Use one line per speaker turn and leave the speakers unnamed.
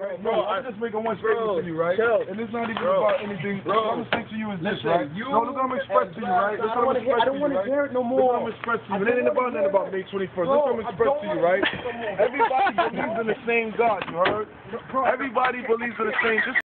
Right,
Bro,
no, I'm
I-
just making one
bro,
statement to you, right?
chill.
And it's not even
Bro,
about anything.
bro.
What I'm gonna say to you is this,
Listen,
right?
you
no, look what I'm expressing to you, right? Look
I
what I'm
don't wanna hear- I don't wanna hear it no
Look what
more.
I'm express to you. It ain't about nothing about. May 21st. Look what I'm
expressing
express to you, right? Everybody believes in the same God, you heard? Everybody believes in the same. Just